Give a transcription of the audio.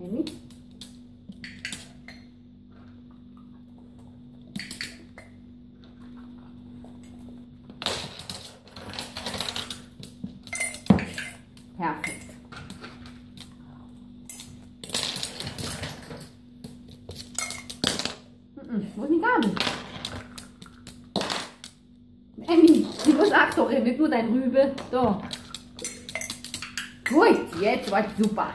Emmy? Perfekt. Mhm, Wo ist die Gabel? Emmy, die muss auch doch nicht nur dein Rübe. So. Gut, jetzt war super.